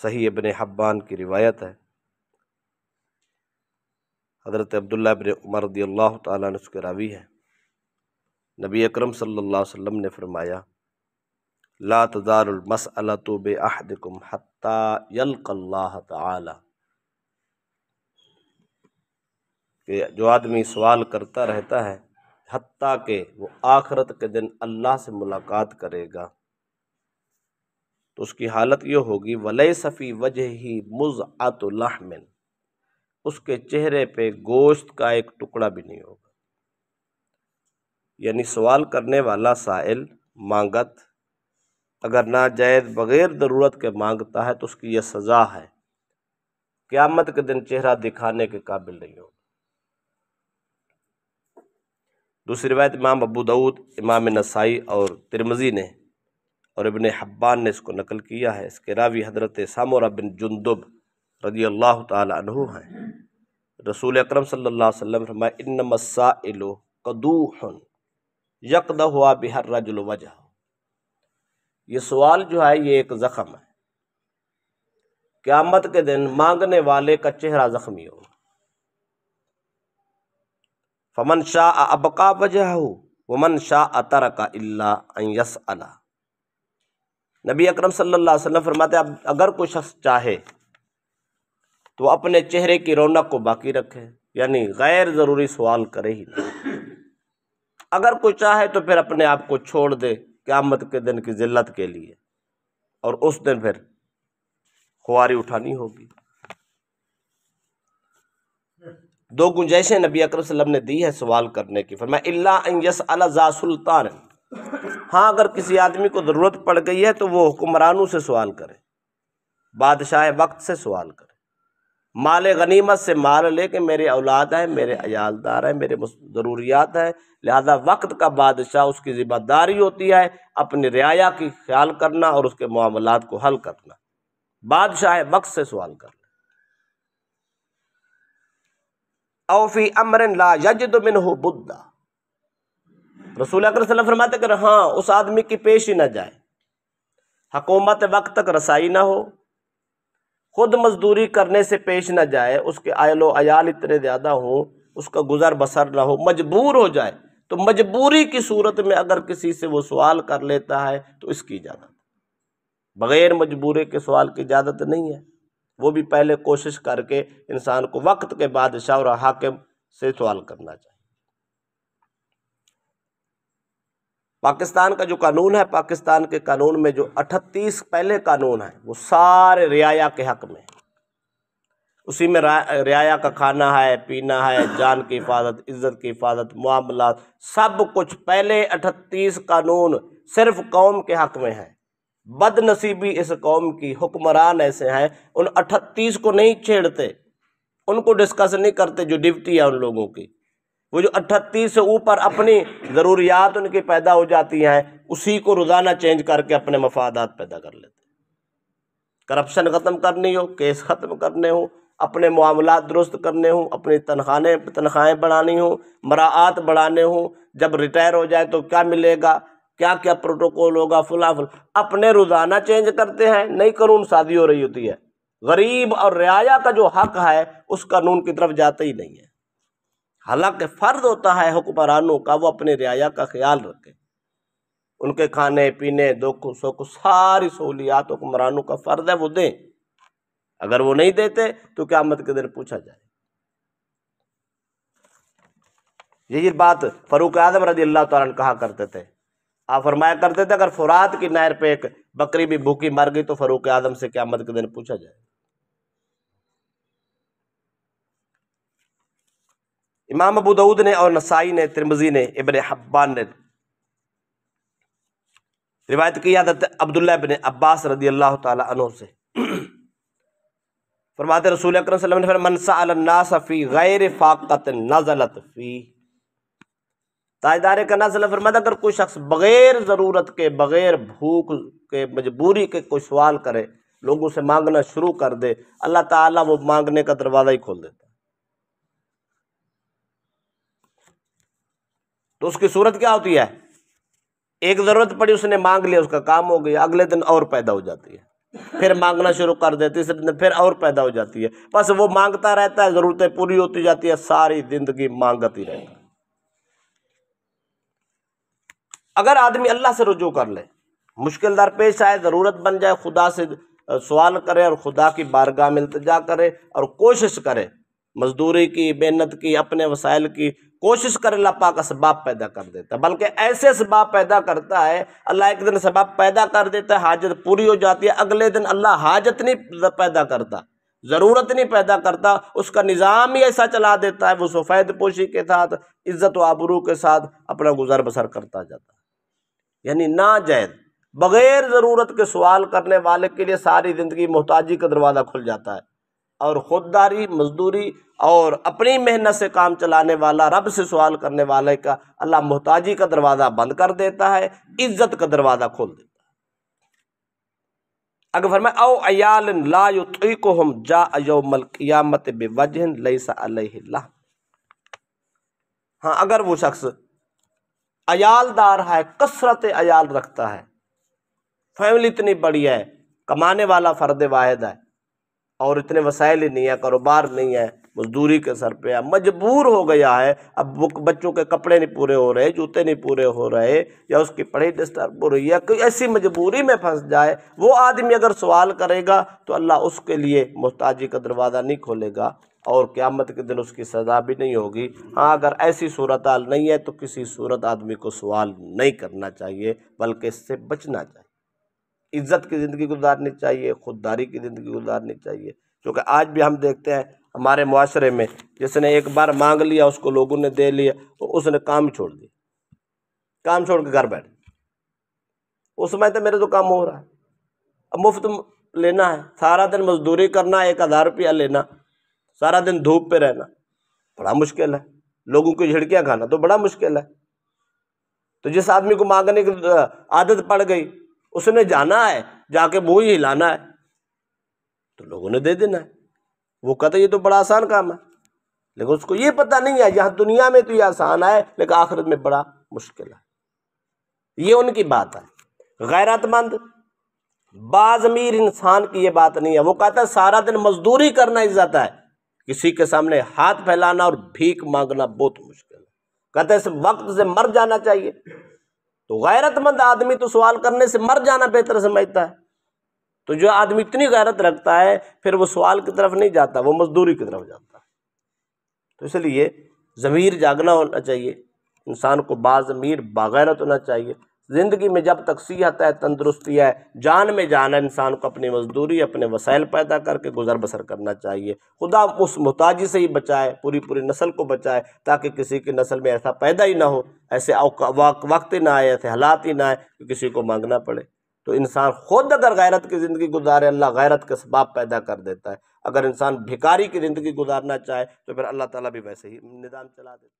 सही इबन हब्बान की रिवायत है। हज़रत अब्दुल्ला इबन उमर रदी अल्लाह तसके रावी है। नबी अकरम सल्लल्लाहु अलैहि वसल्लम ने फरमाया, ला तजारमसलत बेअहदकुम हत्ता यल्क़ल्लाह ताला कि जो आदमी सवाल करता रहता है, हत्ता के वो आखरत के दिन अल्लाह से मुलाकात करेगा। तो उसकी हालत ये होगी, वलय सफ़ी वजह ही मुज़ातुलहमिन उसके चेहरे पे गोश्त का एक टुकड़ा भी नहीं होगा। यानी सवाल करने वाला साइल मांगत, अगर नाजायज़ बग़ैर ज़रूरत के माँगता है तो उसकी यह सज़ा है। क़यामत के दिन चेहरा दिखाने के काबिल नहीं होगा। दूसरी रवायत इमाम अबू दाऊद, इमाम नसाई और तिरमज़ी ने और इबन हब्बान ने इसको नकल किया है। इसके रावी हज़रत सामोरा बिन जुंदुब रदी अल्लाह तु हैं। रसूल अकरम कदूहन यकद हुआ बिहर रजुल वजह। ये सवाल जो है, ये एक ज़ख़म है। क़यामत के दिन मांगने वाले का चेहरा ज़ख्मी होगा फमन शाह अबका वजह हो वमन शाह अतर का यस अला नबी अकरम सल्लल्लाहु अलैहि वसल्लम फरमाते, अब अगर कोई शख्स चाहे तो अपने चेहरे की रौनक को बाकी रखे, यानी गैर ज़रूरी सवाल करे ही नहीं अगर कोई चाहे तो फिर अपने आप को छोड़ दे, क़यामत के दिन की ज़िल्लत के लिए, और उस दिन फिर खुआरी उठानी होगी। दो गुंजाइशें नबी अकरम ने दी है सवाल करने की। फिर मैं अल्लास अला सुल्तान हाँ अगर किसी आदमी को ज़रूरत पड़ गई है तो वो हुक्मरानों से सवाल करे, बादशाह वक्त से सवाल करे। माल गनीमत से माल ले के मेरे औलाद है, मेरे अयालदार है, मेरे ज़रूरियात है। लिहाजा वक्त का बादशाह उसकी ज़िम्मेदारी होती है, अपनी रियाया की ख्याल करना और उसके मामलात को हल करना। बादशाह वक्त से सवाल करना। औफ़ी अमरन ला यजद मिन बुद्धा रसूल अकर फरमाते कर हाँ उस आदमी की पेश ही ना जाए। हकूमत वक्त तक रसाई ना हो। खुद मजदूरी करने से पेश ना जाए, उसके आयलो अयाल इतने ज़्यादा हों, उसका गुजर बसर ना हो, मजबूर हो जाए तो मजबूरी की सूरत में अगर किसी से वो सवाल कर लेता है तो इसकी इजाज़त। बग़ैर मजबूरी के सवाल की इजाज़त नहीं है। वो भी पहले कोशिश करके इंसान को वक्त के बादशाह और हाकिम से सवाल करना चाहिए। पाकिस्तान का जो कानून है, पाकिस्तान के कानून में जो अठतीस पहले कानून है, वो सारे रियाया के हक में उसी में रियाया का खाना है, पीना है, जान की हिफाजत, इज़्ज़त की हिफाजत मामला सब कुछ पहले अठतीस कानून सिर्फ़ कौम के हक में है। बदनसीबी इस कौम की हुक्मरान ऐसे हैं, उन अठतीस को नहीं छेड़ते, उनको डिस्कस नहीं करते जो ड्यूटी है उन लोगों की। वो जो अट्ठतीस से ऊपर अपनी ज़रूरियात उनकी पैदा हो जाती हैं, उसी को रोज़ाना चेंज करके अपने मफादात पैदा कर लेते करप्शन ख़त्म करनी हो, केस ख़त्म करने हो, अपने मामला दुरुस्त करने हों, अपनी तनखाने, तनख्वाहें बढ़ानी हो, मराआत बढ़ाने हों, जब रिटायर हो जाए तो क्या मिलेगा क्या क्या प्रोटोकॉल होगा, फुला फुल। अपने रोज़ाना चेंज करते हैं, नई कानून शादी हो रही होती है। गरीब और रियाया का जो हक है, उस कानून की तरफ़ जाते ही नहीं है। हालाँकि फ़र्ज़ होता है हुक्मरानों का, वो अपने रियाया का ख्याल रखें। उनके खाने, पीने, दुख, सुख, सारी सहूलियात हुक्मरानों का फ़र्ज़ है, वो दें। अगर वो नहीं देते तो क्या मत के दिन पूछा जाए। यही बात फरूक आदम रज़ी अल्लाह तला कहा करते थे। आप फरमाया करते थे, अगर फुरात की नहर पे एक बकरी भी भूखी मर गई तो फरूक आदम से क्या मत के दिन पूछा जाए। इमाम अबू दाऊद ने और नसाई ने तिरमजी ने इबन हब्बान ने रिवायत की आदत अब्दुल्ला इबन अब्बास रदी अल्लाह तु से फरमाते रसूल अकरम ने मनसा अलन्नास फ़ी गैर फ़ाक़त नज़लत फ़ी ताजदार का नाजल फरमाता अगर कोई शख्स बग़ैर ज़रूरत के बग़ैर भूख के मजबूरी के कोई सवाल करे लोगों से मांगना शुरू कर दे अल्लाह ताला वो मांगने का दरवाज़ा ही खोल देता तो उसकी सूरत क्या होती है? एक ज़रूरत पड़ी, उसने मांग लिया, उसका काम हो गया, अगले दिन और पैदा हो जाती है। फिर मांगना शुरू कर दे तीसरे दिन फिर और पैदा हो जाती है। बस वो माँगता रहता है, ज़रूरतें पूरी होती जाती है, सारी ज़िंदगी मांगती रहता है। अगर आदमी अल्लाह से रुजू कर ले, मुश्किल दर पेश आए, ज़रूरत बन जाए, खुदा से सवाल करे और खुदा की बारगाह में इल्तजा करे और कोशिश करे मजदूरी की, मेहनत की, अपने वसाइल की, कोशिश करे अल्लाह पाक सबब पैदा कर देता। है बल्कि ऐसे सबब पैदा करता है, अल्लाह एक दिन सबब पैदा कर देता है, हाजत पूरी हो जाती है, अगले दिन अल्लाह हाजत नहीं पैदा करता, ज़रूरत नहीं पैदा करता, उसका निज़ाम ही ऐसा चला देता है, वो सफ़ेद पोशी के साथ, इज़्ज़त व आबरू के साथ अपना गुजर बसर करता जाता है। यानी ना जैद बग़ैर ज़रूरत के सवाल करने वाले के लिए सारी ज़िंदगी मोहताजी का दरवाज़ा खुल जाता है। और ख़ुददारी, मजदूरी और अपनी मेहनत से काम चलाने वाला, रब से सवाल करने वाले का अल्लाह मोहताजी का दरवाज़ा बंद कर देता है, इज़्ज़त का दरवाज़ा खोल देता है। अगर फरमाए, औ अयाल ला को हम जा अयोमल क़ियामत लईसा अलैहिल्ला हाँ अगर वो शख्स अयालदार है, कसरत अयाल रखता है, फैमिली इतनी बड़ी है, कमाने वाला फ़र्द वाहिद है और इतने वसाइल नहीं है, कारोबार नहीं है, मजदूरी के सर पे है। मजबूर हो गया है। अब बच्चों के कपड़े नहीं पूरे हो रहे, जूते नहीं पूरे हो रहे, या उसकी पढ़ाई डिस्टर्ब हो रही है, कोई ऐसी मजबूरी में फंस जाए, वो आदमी अगर सवाल करेगा तो अल्लाह उसके लिए मोहताजी का दरवाज़ा नहीं खोलेगा और क़्यामत के दिन उसकी सज़ा भी नहीं होगी। हाँ अगर ऐसी सूरत नहीं है तो किसी सूरत आदमी को सवाल नहीं करना चाहिए, बल्कि इससे बचना चाहिए। इज़्ज़त की ज़िंदगी गुजारनी चाहिए, खुददारी की ज़िंदगी गुजारनी चाहिए। क्योंकि आज भी हम देखते हैं, हमारे माशरे में जिसने एक बार मांग लिया, उसको लोगों ने दे लिया तो उसने काम छोड़ दिया। काम छोड़ के घर बैठ। उस समय तो मेरे तो काम हो रहा। है अब मुफ़्त लेना है। सारा दिन मजदूरी करना, एक हज़ार रुपया लेना। सारा दिन धूप पे रहना। बड़ा मुश्किल है। लोगों की झिड़कियाँ खाना तो बड़ा मुश्किल है। तो जिस आदमी को मांगने की आदत पड़ गई उसने जाना है, जाके मुँह ही हिलाना है। तो लोगों ने दे देना है। वो कहते ये तो बड़ा आसान काम है। लेकिन उसको ये पता नहीं है, यहाँ दुनिया में तो ये आसान है, लेकिन आखिरत में बड़ा मुश्किल है। ये उनकी बात है। गैरतमंद, बाजमीर इंसान की ये बात नहीं है। वो कहता है, सारा दिन मजदूरी करना इज़्ज़त है। किसी के सामने हाथ फैलाना और भीख मांगना बहुत मुश्किल है। कहते इस वक्त से मर जाना चाहिए। तो गैरतमंद आदमी तो सवाल करने से मर जाना बेहतर समझता है। तो जो आदमी इतनी गैरत रखता है, फिर वो सवाल की तरफ़ नहीं जाता, वो मजदूरी की तरफ़ जाता है। तो इसलिए ज़मीर जागना होना चाहिए, इंसान को बाज़मीर बागैरत होना चाहिए। ज़िंदगी में जब तक सीहत है, तंदुरुस्ती है, जान में जान है, इंसान को अपनी मजदूरी, अपने वसाइल पैदा करके गुजर बसर करना चाहिए। खुदा उस मुहताजी से ही बचाए, पूरी पूरी नस्ल को बचाए, ताकि किसी की नस्ल में ऐसा पैदा ही ना हो, ऐसे वक्त ही ना आए, ऐसे हालात ही ना आए कि किसी को मांगना पड़े। तो इंसान खुद अगर गैरत की ज़िंदगी गुजारे, अल्लाह गैरत के सबाब पैदा कर देता है। अगर इंसान भिकारी की ज़िंदगी गुजारना चाहे तो फिर अल्लाह ताला भी वैसे ही निज़ाम चला देता है।